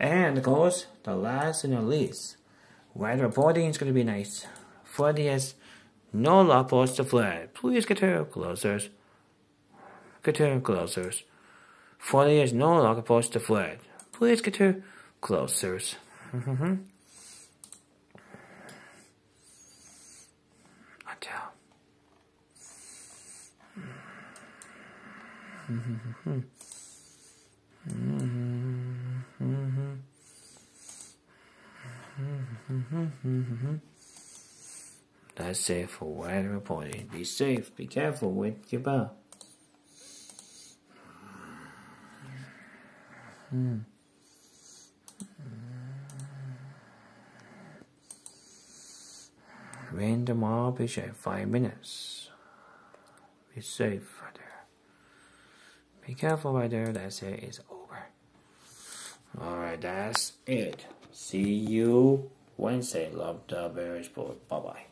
And of course, the last and the least, weather reporting is going to be nice. Freddy has no luck for to fly. Please get her closer. Get her closer. Freddy has no for us to fly. Please get her closer. Until. Mm-hmm. That's safe for weather reporting. Be safe. Be careful with your bow. Hmm. Rain tomorrow, be safe. Five minutes. Be safe right there. Be careful right there. That's it. It's over. Alright, that's it. See you Wednesday. Love the Bears Sport. Bye bye.